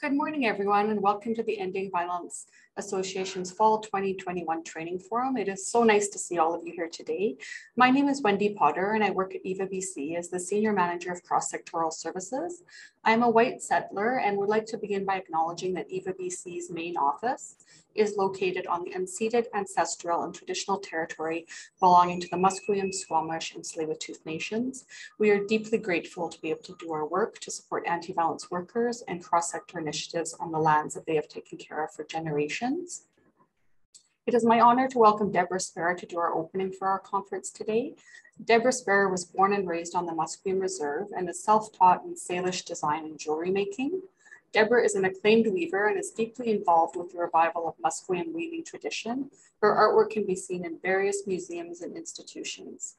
Good morning, everyone, and welcome to the Ending Violence Association's Fall 2021 Training Forum. It is so nice to see all of you here today. My name is Wendy Potter, and I work at EVA BC as the Senior Manager of Cross-Sectoral Services. I'm a white settler and would like to begin by acknowledging that EVA BC's main office is located on the unceded ancestral and traditional territory belonging to the Musqueam, Squamish, and Tsleil-Waututh nations. We are deeply grateful to be able to do our work to support anti-violence workers and cross-sector initiatives on the lands that they have taken care of for generations. It is my honor to welcome Debra Sparrow to do our opening for our conference today. Debra Sparrow was born and raised on the Musqueam Reserve and is self-taught in Salish design and jewelry making. Debra is an acclaimed weaver and is deeply involved with the revival of Musqueam weaving tradition. Her artwork can be seen in various museums and institutions.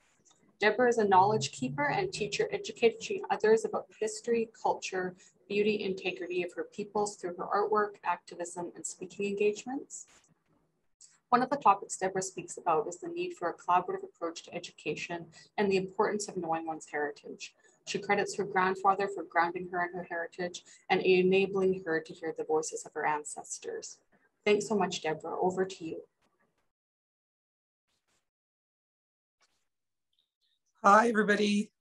Debra is a knowledge keeper and teacher educating others about history, culture, beauty, integrity of her peoples through her artwork, activism, and speaking engagements. One of the topics Debra speaks about is the need for a collaborative approach to education and the importance of knowing one's heritage. She credits her grandfather for grounding her in her heritage and enabling her to hear the voices of her ancestors. Thanks so much, Debra. Over to you. Hi, everybody.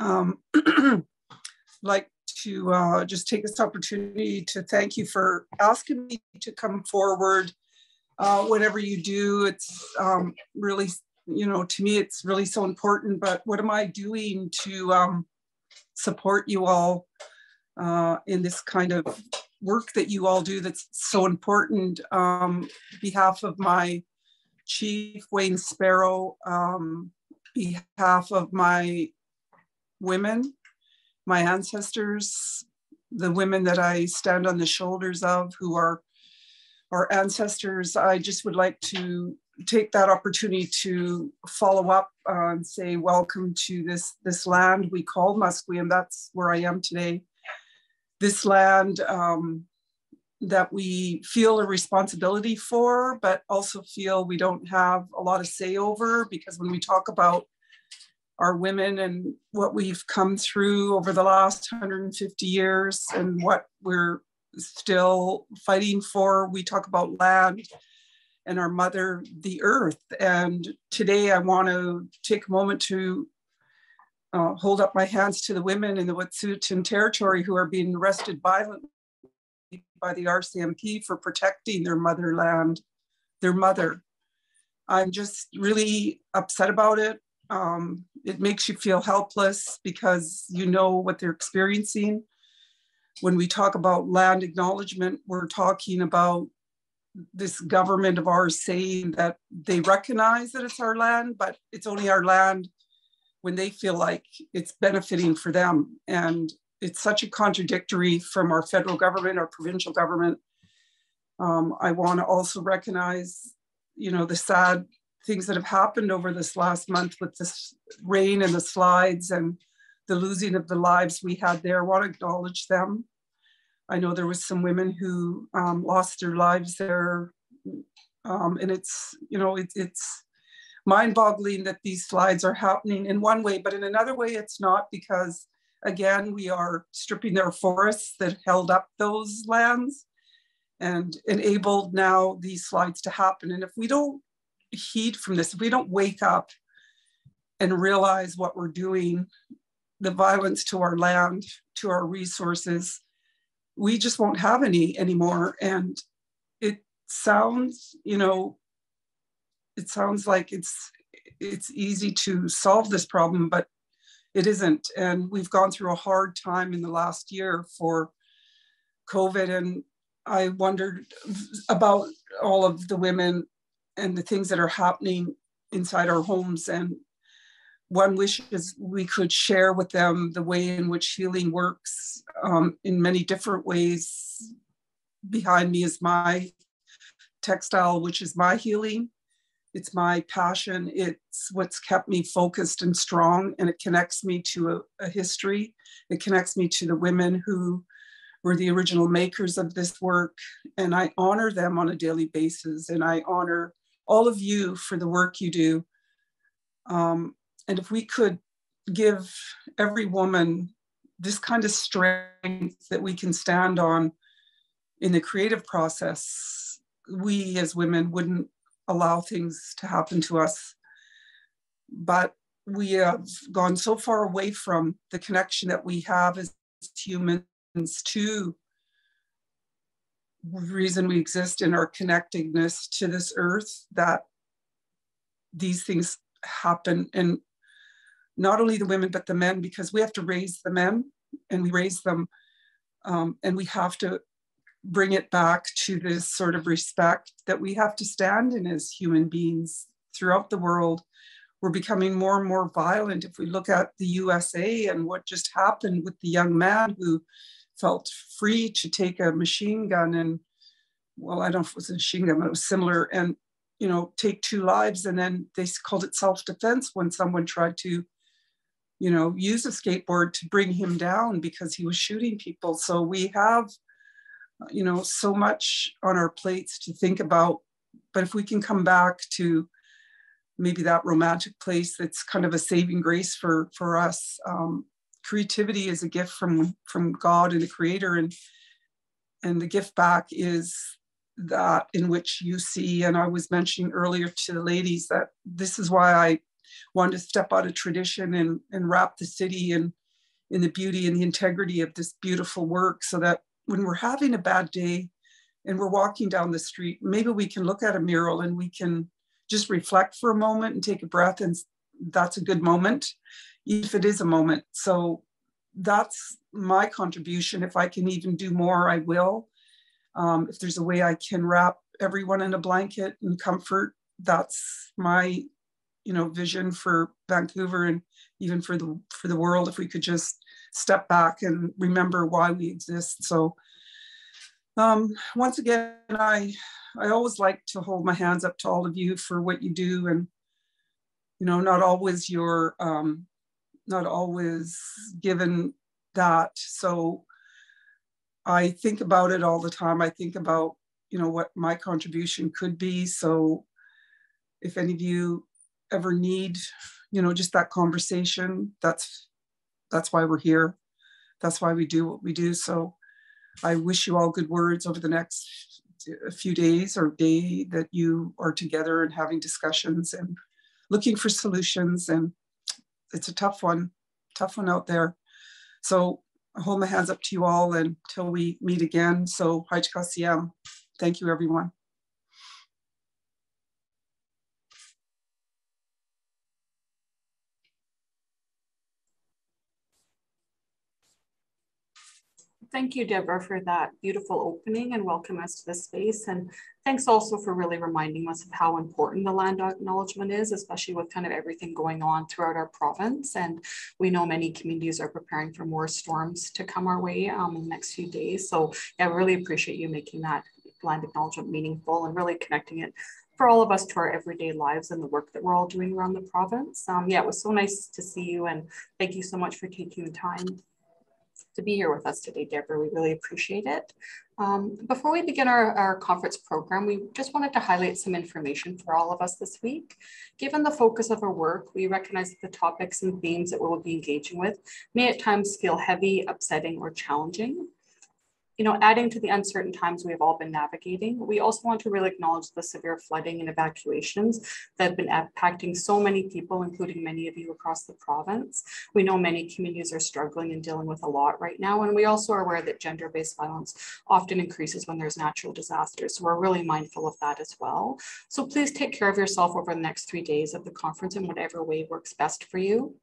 Um, like to uh, just take this opportunity to thank you for asking me to come forward. Uh, whatever you do, it's um, really, you know, to me, it's really so important. But what am I doing to um, support you all uh, in this kind of work that you all do that's so important. Um, behalf of my chief, Wayne Sparrow, um, behalf of my women, my ancestors, the women that I stand on the shoulders of who are our ancestors, I just would like to take that opportunity to follow up and say welcome to this this land we call Musqueam. That's where I am today. This land um, that we feel a responsibility for, but also feel we don't have a lot of say over because when we talk about our women and what we've come through over the last 150 years and what we're still fighting for, we talk about land and our mother, the earth. And today I want to take a moment to uh, hold up my hands to the women in the Wet'suwet'en territory who are being arrested violently by the RCMP for protecting their motherland, their mother. I'm just really upset about it. Um, it makes you feel helpless because you know what they're experiencing. When we talk about land acknowledgement, we're talking about this government of ours saying that they recognize that it's our land, but it's only our land when they feel like it's benefiting for them. And it's such a contradictory from our federal government, our provincial government. Um, I want to also recognize, you know, the sad things that have happened over this last month with this rain and the slides and the losing of the lives we had there. I want to acknowledge them. I know there was some women who um, lost their lives there, um, and it's you know it, it's mind-boggling that these slides are happening in one way, but in another way it's not because again we are stripping their forests that held up those lands and enabled now these slides to happen. And if we don't heed from this, if we don't wake up and realize what we're doing, the violence to our land, to our resources, we just won't have any anymore. And it sounds, you know, it sounds like it's it's easy to solve this problem, but it isn't. And we've gone through a hard time in the last year for COVID. And I wondered about all of the women and the things that are happening inside our homes and one wish is we could share with them the way in which healing works um, in many different ways. Behind me is my textile, which is my healing. It's my passion. It's what's kept me focused and strong, and it connects me to a, a history. It connects me to the women who were the original makers of this work, and I honor them on a daily basis. And I honor all of you for the work you do. Um, and if we could give every woman this kind of strength that we can stand on in the creative process, we as women wouldn't allow things to happen to us. But we have gone so far away from the connection that we have as humans to reason we exist in our connectedness to this earth that these things happen and not only the women but the men because we have to raise the men and we raise them um, and we have to bring it back to this sort of respect that we have to stand in as human beings throughout the world. We're becoming more and more violent. If we look at the usa and what just happened with the young man who felt free to take a machine gun and well i don't know if it was a machine gun but it was similar and you know take two lives. And then they called it self-defense when someone tried to you know use a skateboard to bring him down because he was shooting people. So we have you know so much on our plates to think about. But if we can come back to maybe that romantic place that's kind of a saving grace for for us um, creativity is a gift from from god and the creator. And and the gift back is that in which you see and i was mentioning earlier to the ladies that this is why i wanted to step out of tradition and and wrap the city in in the beauty and the integrity of this beautiful work so that when we're having a bad day and we're walking down the street maybe we can look at a mural and we can just reflect for a moment and take a breath and that's a good moment if it is a moment. So that's my contribution. If i can even do more i will. Um, if there's a way i can wrap everyone in a blanket and comfort that's my you know vision for vancouver and even for the for the world if we could just step back and remember why we exist. So um, once again i I always like to hold my hands up to all of you for what you do and you know not always your um not always given that. So I think about it all the time. I think about you know what my contribution could be. So if any of you ever need you know just that conversation that's that's why we're here. That's why we do what we do. So I wish you all good words over the next few days or day that you are together and having discussions and looking for solutions. And it's a tough one, tough one out there. So I hold my hands up to you all until we meet again. So Hajkasiyam. Thank you, everyone. Thank you, Debra, for that beautiful opening and welcome us to the space. And thanks also for really reminding us of how important the land acknowledgement is, especially with kind of everything going on throughout our province. And we know many communities are preparing for more storms to come our way um, in the next few days. So I really appreciate you making that land acknowledgement meaningful and really connecting it for all of us to our everyday lives and the work that we're all doing around the province. Um, yeah, it was so nice to see you and thank you so much for taking the time to be here with us today, Debra. We really appreciate it. Um, before we begin our, our conference program, we just wanted to highlight some information for all of us this week. Given the focus of our work, we recognize that the topics and themes that we'll be engaging with may at times feel heavy, upsetting, or challenging you know, adding to the uncertain times we've all been navigating, we also want to really acknowledge the severe flooding and evacuations that have been impacting so many people, including many of you across the province. We know many communities are struggling and dealing with a lot right now. And we also are aware that gender-based violence often increases when there's natural disasters. So we're really mindful of that as well. So please take care of yourself over the next three days of the conference in whatever way works best for you.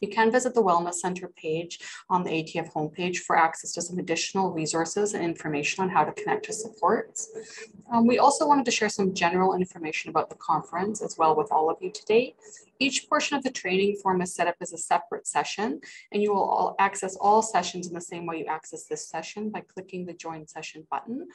You can visit the Wellness Center page on the ATF homepage for access to some additional resources and information on how to connect to supports. Um, we also wanted to share some general information about the conference as well with all of you today. Each portion of the training forum is set up as a separate session, and you will all access all sessions in the same way you access this session by clicking the join session button.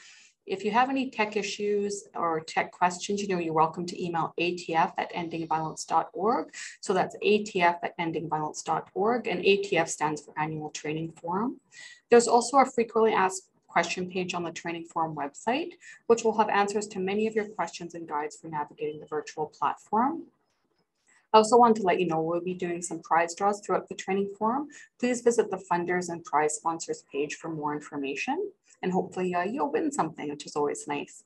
If you have any tech issues or tech questions, you know, you're welcome to email atf at endingviolence.org. So that's atf at endingviolence.org and ATF stands for Annual Training Forum. There's also a frequently asked question page on the training forum website, which will have answers to many of your questions and guides for navigating the virtual platform. I also want to let you know we'll be doing some prize draws throughout the training forum. Please visit the funders and prize sponsors page for more information and hopefully uh, you'll win something, which is always nice.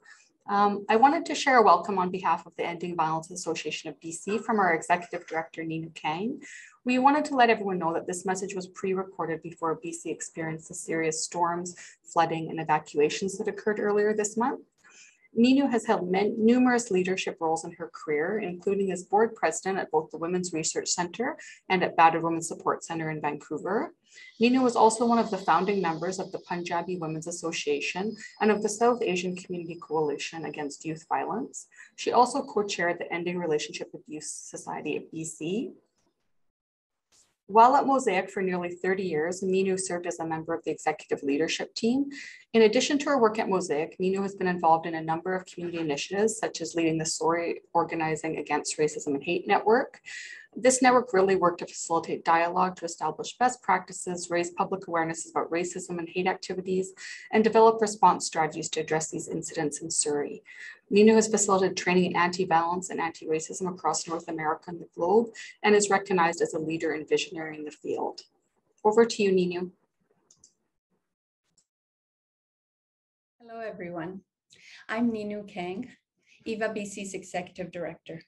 Um, I wanted to share a welcome on behalf of the Ending Violence Association of BC from our Executive Director, Ninu Kang. We wanted to let everyone know that this message was pre-recorded before BC experienced the serious storms, flooding, and evacuations that occurred earlier this month. Ninu has held numerous leadership roles in her career, including as board president at both the Women's Research Center and at Battered Women's Support Center in Vancouver. Ninu was also one of the founding members of the Punjabi Women's Association and of the South Asian Community Coalition Against Youth Violence. She also co-chaired the Ending Relationship Abuse Society of BC while at Mosaic for nearly 30 years, Ninu served as a member of the executive leadership team. In addition to her work at Mosaic, Ninu has been involved in a number of community initiatives, such as leading the Surrey Organizing Against Racism and Hate Network. This network really worked to facilitate dialogue to establish best practices, raise public awareness about racism and hate activities, and develop response strategies to address these incidents in Surrey. Ninu has facilitated training in anti-violence and anti-racism across North America and the globe, and is recognized as a leader and visionary in the field. Over to you, Ninu. Hello, everyone. I'm Ninu Kang, EVA BC's Executive Director.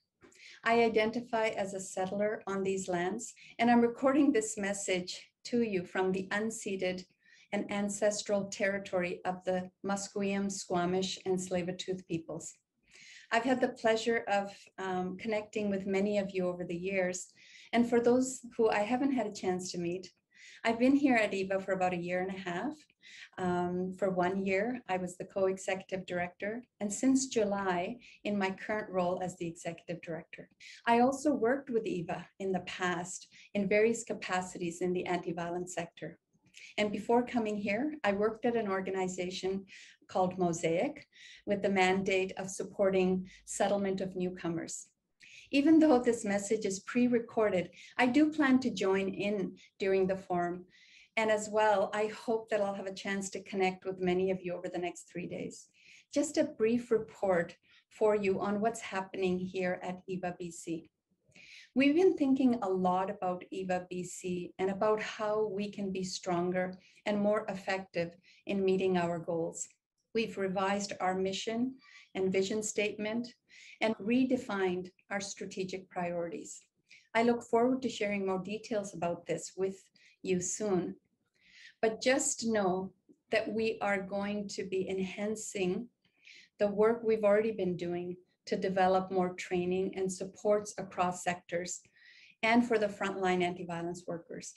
I identify as a settler on these lands, and I'm recording this message to you from the unceded and ancestral territory of the Musqueam, Squamish, and Tsleil-Waututh peoples. I've had the pleasure of um, connecting with many of you over the years. And for those who I haven't had a chance to meet, I've been here at EVA for about a year and a half. Um, for one year, I was the co-executive director, and since July, in my current role as the executive director. I also worked with EVA in the past in various capacities in the anti-violence sector. And before coming here, I worked at an organization called Mosaic with the mandate of supporting settlement of newcomers. Even though this message is pre-recorded, I do plan to join in during the forum. And as well, I hope that I'll have a chance to connect with many of you over the next three days. Just a brief report for you on what's happening here at EVA BC. We've been thinking a lot about EVA BC and about how we can be stronger and more effective in meeting our goals. We've revised our mission and vision statement and redefined our strategic priorities. I look forward to sharing more details about this with you soon. But just know that we are going to be enhancing the work we've already been doing to develop more training and supports across sectors and for the frontline anti-violence workers.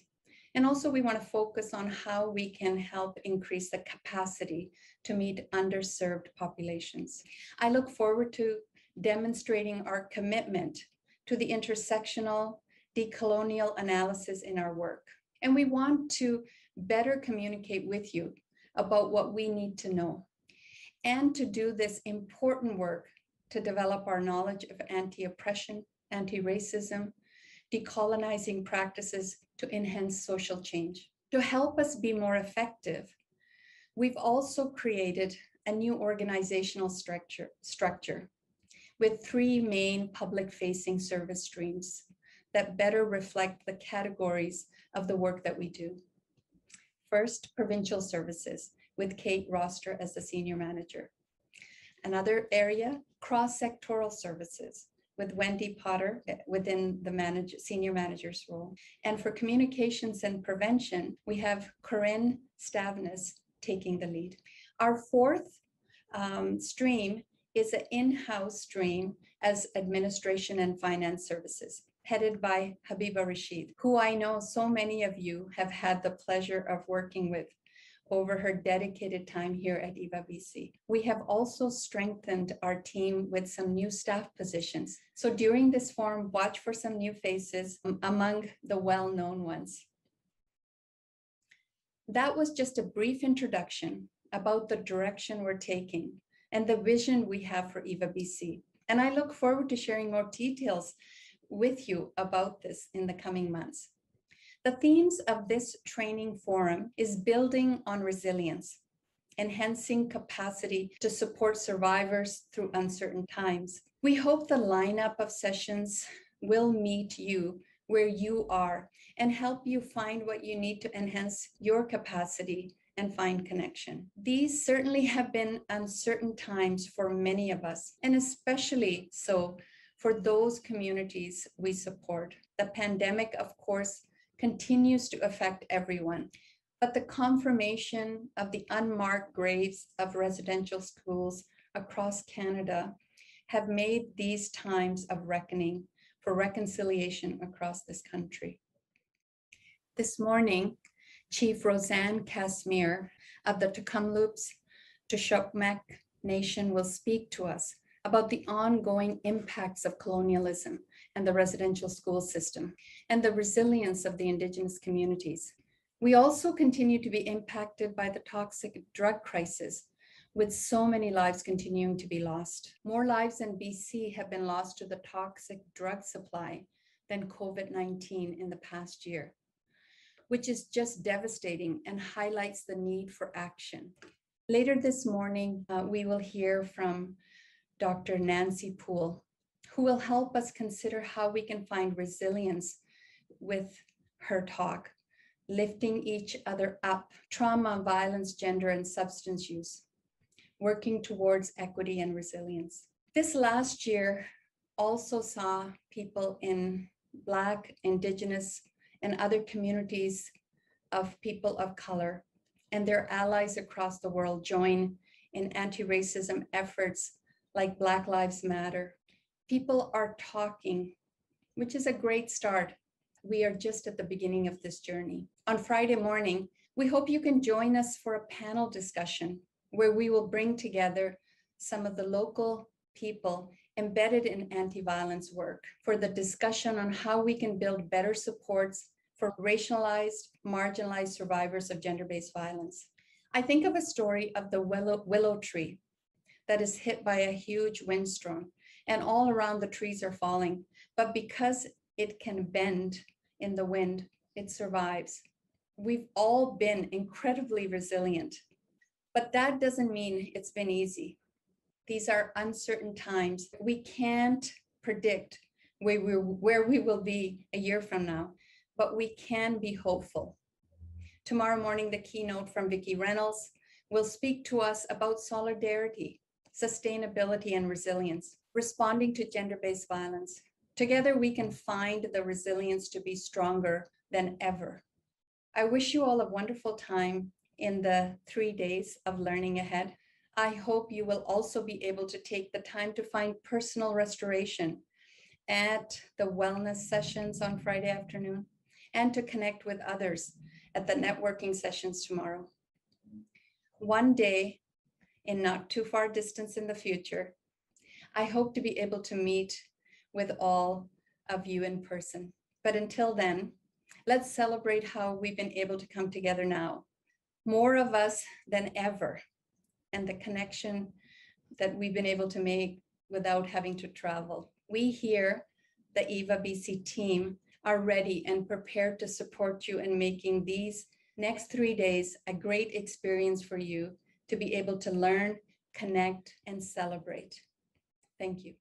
And also we want to focus on how we can help increase the capacity to meet underserved populations. I look forward to demonstrating our commitment to the intersectional decolonial analysis in our work. And we want to better communicate with you about what we need to know and to do this important work to develop our knowledge of anti-oppression, anti-racism, decolonizing practices to enhance social change. To help us be more effective, we've also created a new organizational structure, structure with three main public-facing service streams that better reflect the categories of the work that we do. First, provincial services, with Kate Roster as the senior manager. Another area, cross-sectoral services with Wendy Potter eh, within the manager, senior manager's role. And for communications and prevention, we have Corinne Stavnes taking the lead. Our fourth um, stream is an in-house stream as administration and finance services headed by Habiba Rashid, who I know so many of you have had the pleasure of working with over her dedicated time here at EVA BC. We have also strengthened our team with some new staff positions. So during this forum, watch for some new faces among the well-known ones. That was just a brief introduction about the direction we're taking and the vision we have for EVA BC. And I look forward to sharing more details with you about this in the coming months. The themes of this training forum is building on resilience, enhancing capacity to support survivors through uncertain times. We hope the lineup of sessions will meet you where you are and help you find what you need to enhance your capacity and find connection. These certainly have been uncertain times for many of us, and especially so for those communities we support. The pandemic, of course, continues to affect everyone, but the confirmation of the unmarked graves of residential schools across Canada have made these times of reckoning for reconciliation across this country. This morning, Chief Rosanne Casimir of the Tk'emlúps te Secwépemc Nation will speak to us about the ongoing impacts of colonialism and the residential school system and the resilience of the Indigenous communities. We also continue to be impacted by the toxic drug crisis with so many lives continuing to be lost. More lives in BC have been lost to the toxic drug supply than COVID 19 in the past year, which is just devastating and highlights the need for action. Later this morning, uh, we will hear from Dr. Nancy Poole, who will help us consider how we can find resilience with her talk, lifting each other up, trauma, violence, gender, and substance use working towards equity and resilience. This last year also saw people in Black, Indigenous, and other communities of people of color and their allies across the world join in anti-racism efforts like Black Lives Matter. People are talking, which is a great start. We are just at the beginning of this journey. On Friday morning, we hope you can join us for a panel discussion where we will bring together some of the local people embedded in anti-violence work for the discussion on how we can build better supports for racialized, marginalized survivors of gender-based violence. I think of a story of the willow, willow tree that is hit by a huge windstorm and all around the trees are falling. But because it can bend in the wind, it survives. We've all been incredibly resilient but that doesn't mean it's been easy. These are uncertain times. We can't predict where we, where we will be a year from now, but we can be hopeful. Tomorrow morning, the keynote from Vikki Reynolds will speak to us about solidarity, sustainability, and resilience, responding to gender-based violence. Together, we can find the resilience to be stronger than ever. I wish you all a wonderful time in the three days of learning ahead. I hope you will also be able to take the time to find personal restoration at the wellness sessions on Friday afternoon and to connect with others at the networking sessions tomorrow. One day, in not too far distance in the future, I hope to be able to meet with all of you in person. But until then, let's celebrate how we've been able to come together now more of us than ever and the connection that we've been able to make without having to travel. We here, the EVA BC team, are ready and prepared to support you in making these next three days a great experience for you to be able to learn, connect, and celebrate. Thank you.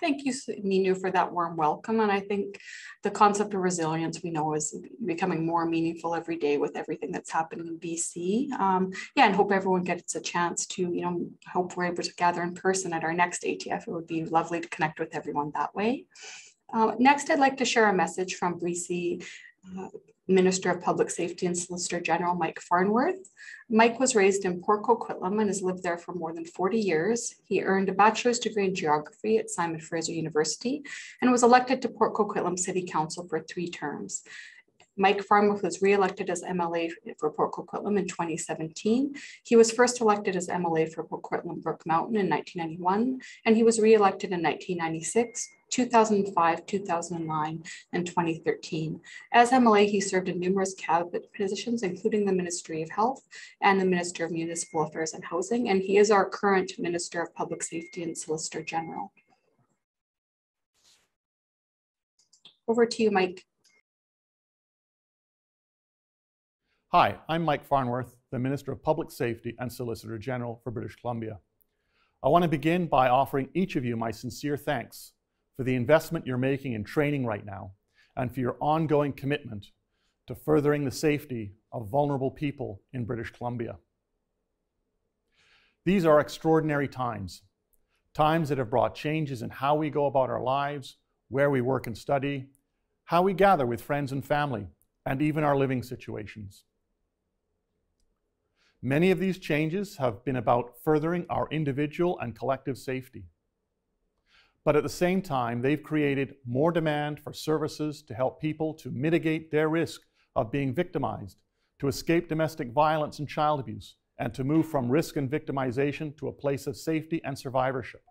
Thank you, Ninu, for that warm welcome. And I think the concept of resilience we know is becoming more meaningful every day with everything that's happening in BC. Um, yeah, and hope everyone gets a chance to, you know, hope we're able to gather in person at our next ATF. It would be lovely to connect with everyone that way. Uh, next, I'd like to share a message from BC uh, Minister of Public Safety and Solicitor General Mike Farnworth. Mike was raised in Port Coquitlam and has lived there for more than 40 years. He earned a bachelor's degree in geography at Simon Fraser University and was elected to Port Coquitlam City Council for three terms. Mike Farnworth was re-elected as MLA for Port Coquitlam in 2017. He was first elected as MLA for Port Coquitlam Burke Mountain in 1991, and he was re-elected in 1996, 2005, 2009, and 2013. As MLA, he served in numerous cabinet positions, including the Ministry of Health and the Minister of Municipal Affairs and Housing, and he is our current Minister of Public Safety and Solicitor General. Over to you, Mike. Hi, I'm Mike Farnworth, the Minister of Public Safety and Solicitor General for British Columbia. I want to begin by offering each of you my sincere thanks for the investment you're making in training right now and for your ongoing commitment to furthering the safety of vulnerable people in British Columbia. These are extraordinary times, times that have brought changes in how we go about our lives, where we work and study, how we gather with friends and family, and even our living situations. Many of these changes have been about furthering our individual and collective safety. But at the same time, they've created more demand for services to help people to mitigate their risk of being victimized, to escape domestic violence and child abuse, and to move from risk and victimization to a place of safety and survivorship.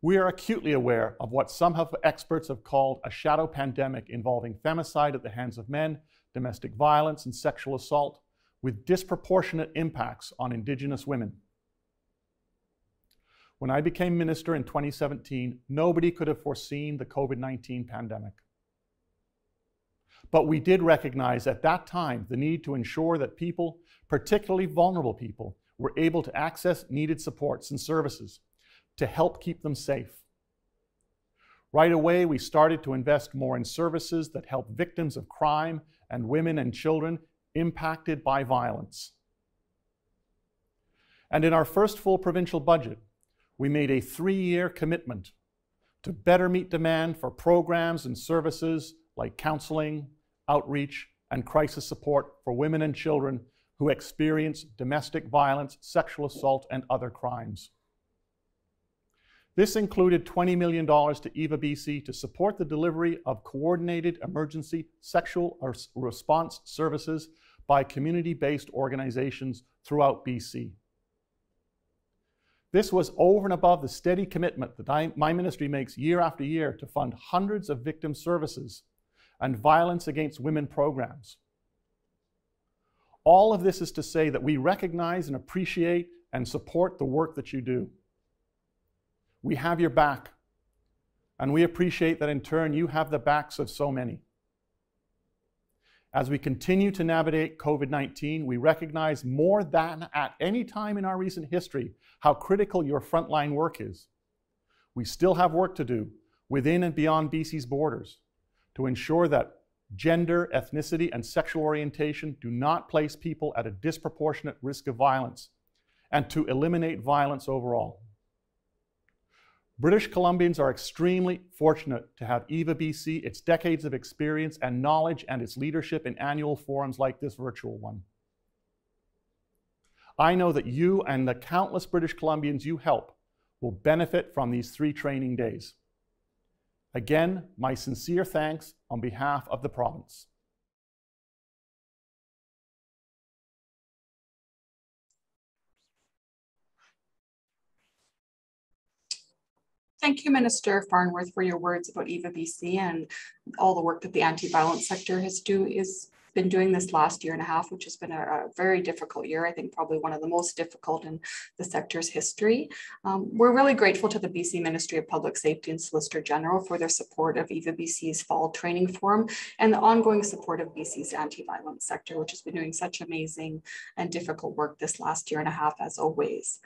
We are acutely aware of what some experts have called a shadow pandemic involving femicide at the hands of men, domestic violence, and sexual assault, with disproportionate impacts on Indigenous women. When I became minister in 2017, nobody could have foreseen the COVID 19 pandemic. But we did recognize at that time the need to ensure that people, particularly vulnerable people, were able to access needed supports and services to help keep them safe. Right away, we started to invest more in services that help victims of crime and women and children impacted by violence. And in our first full provincial budget, we made a three-year commitment to better meet demand for programs and services like counseling, outreach, and crisis support for women and children who experience domestic violence, sexual assault, and other crimes. This included $20 million to EVA BC to support the delivery of coordinated emergency sexual response services by community-based organizations throughout BC. This was over and above the steady commitment that my ministry makes year after year to fund hundreds of victim services and violence against women programs. All of this is to say that we recognize and appreciate and support the work that you do. We have your back, and we appreciate that in turn you have the backs of so many. As we continue to navigate COVID 19, we recognize more than at any time in our recent history how critical your frontline work is. We still have work to do within and beyond BC's borders to ensure that gender, ethnicity, and sexual orientation do not place people at a disproportionate risk of violence, and to eliminate violence overall. British Columbians are extremely fortunate to have EVA BC, its decades of experience and knowledge, and its leadership in annual forums like this virtual one. I know that you and the countless British Columbians you help will benefit from these three training days. Again, my sincere thanks on behalf of the province. Thank you, Minister Farnworth, for your words about EVA BC and all the work that the anti-violence sector has do is been doing this last year and a half, which has been a, a, very difficult year. I think probably one of the most difficult in the sector's history. Um, we're really grateful to the BC Ministry of Public Safety and Solicitor General for their support of EVA BC's fall training forum and the ongoing support of BC's anti-violence sector, which has been doing such amazing and difficult work this last year and a half as always.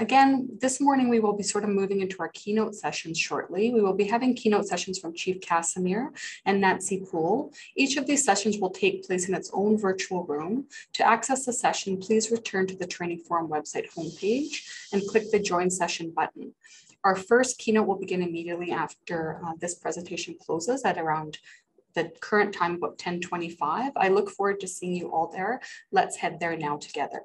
Again, this morning we will be sort of moving into our keynote sessions shortly. We will be having keynote sessions from Chief Casimir and Nancy Poole. Each of these sessions will take place in its own virtual room. To access the session, please return to the Training Forum website homepage and click the Join Session button. Our first keynote will begin immediately after uh, this presentation closes at around the current time about 1025. I look forward to seeing you all there. Let's head there now together.